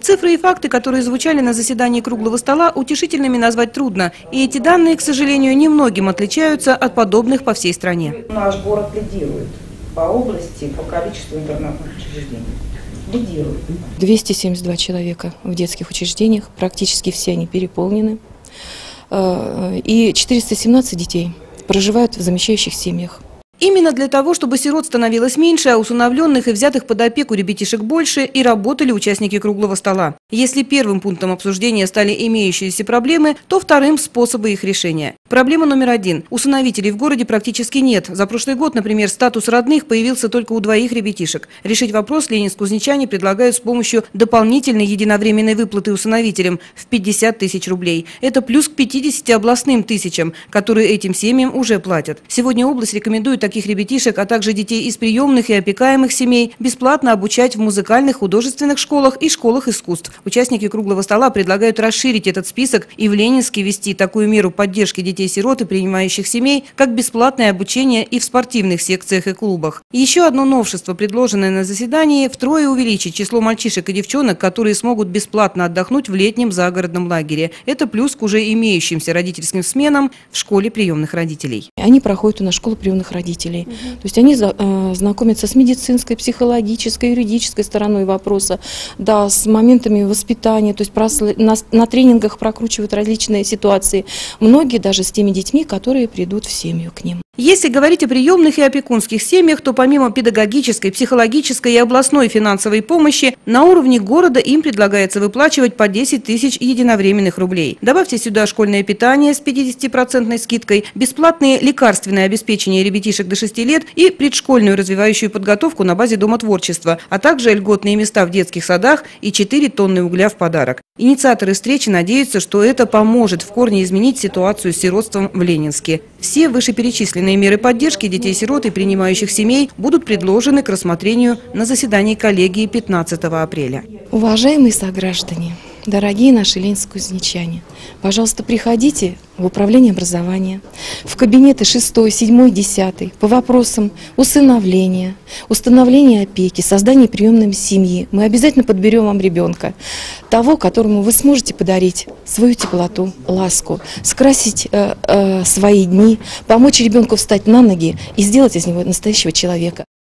Цифры и факты, которые звучали на заседании круглого стола, утешительными назвать трудно. И эти данные, к сожалению, немногим отличаются от подобных по всей стране. Наш город лидирует по области, по количеству интернатных учреждений. Лидирует. 272 человека в детских учреждениях, практически все они переполнены. Э, И 417 детей проживают в замещающих семьях. Именно для того, чтобы сирот становилось меньше, а усыновленных и взятых под опеку ребятишек больше, и работали участники круглого стола. Если первым пунктом обсуждения стали имеющиеся проблемы, то вторым – способы их решения. Проблема номер один. Усыновителей в городе практически нет. За прошлый год, например, статус родных появился только у двоих ребятишек. Решить вопрос ленинск-кузнечане предлагают с помощью дополнительной единовременной выплаты усыновителям в 50 тысяч рублей. Это плюс к 50 областным тысячам, которые этим семьям уже платят. Сегодня область рекомендует таких ребятишек, а также детей из приемных и опекаемых семей бесплатно обучать в музыкальных, художественных школах и школах искусств. Участники круглого стола предлагают расширить этот список и в Ленинске ввести такую меру поддержки детей-сирот и принимающих семей, как бесплатное обучение и в спортивных секциях и клубах. Еще одно новшество, предложенное на заседании, втрое увеличить число мальчишек и девчонок, которые смогут бесплатно отдохнуть в летнем загородном лагере. Это плюс к уже имеющимся родительским сменам в школе приемных родителей. Они проходят у нас школу приемных родителей. То есть они э, знакомятся с медицинской, психологической, юридической стороной вопроса, да, с моментами воспитания, то есть прос- на, на тренингах прокручивают различные ситуации. Многие даже с теми детьми, которые придут в семью к ним. Если говорить о приемных и опекунских семьях, то помимо педагогической, психологической и областной финансовой помощи, на уровне города им предлагается выплачивать по 10 тысяч единовременных рублей. Добавьте сюда школьное питание с 50% скидкой, бесплатные лекарственное обеспечение ребятишек до 6 лет и предшкольную развивающую подготовку на базе Дома творчества, а также льготные места в детских садах и 4 тонны угля в подарок. Инициаторы встречи надеются, что это поможет в корне изменить ситуацию с сиротством в Ленинске. Все вышеперечисленные меры поддержки детей-сирот и принимающих семей будут предложены к рассмотрению на заседании коллегии 15 апреля. Уважаемые сограждане, дорогие наши ленинск-кузнечане, пожалуйста, приходите в управление образования, в кабинеты 6, 7, 10 по вопросам усыновления, установления опеки, создания приемной семьи. Мы обязательно подберем вам ребенка, того, которому вы сможете подарить свою теплоту, ласку, скрасить э, э, свои дни, помочь ребенку встать на ноги и сделать из него настоящего человека.